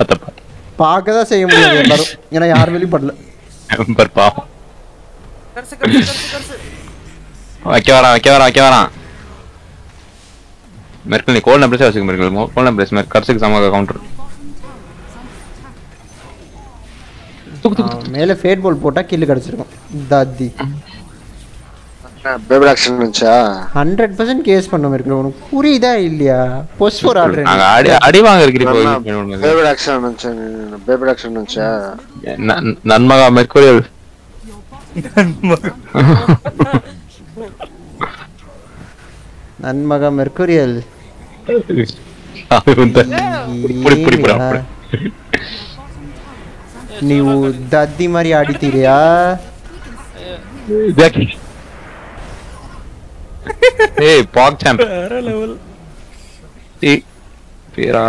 பார்த்தப்ப பார்க்க தான் செய்ய முடியாது எல்லாரும் ஏன்னா யார் வெளியும் படல. நம்பர் பாவம் வைக்க வரான் வைக்க வரான் வைக்க வரான் மெர்க்கல் நீ கோல் நம்பர்ஸே வச்சுக்க மெர்க்கல். கோல் நம்பர்ஸ் மெர்க் கர்ஸுக்கு சம கவுண்டர் மேல ஃபேட் பால் போட்டா கில்லு கிடைச்சிருக்கும். தாத்தி. பேபி ஆக்ஷன் இருந்துச்சா ஹண்ட்ரட் பர்சன்ட் கேஸ் பண்ண இருக்கு உனக்கு புரியுதா இல்லையா பொஸ் ஃபோர் நாங்க ஆடுறேன் அடி அடி வாங்க இருக்கிற பேபி ஆக்ஷன் இருந்துச்சா பேபி ஆக்ஷன் இருந்துச்சா நன்மகா மெர்க்குரியல் நன்மகா மெர்குரியல் அது வந்து புடி புடி புடி புடி ನೀವು ದದ್ದಿ ಮರಿ ಆಡಿತೀರಿಯಾ ఏ పాక్ ఛాంప్ పేరా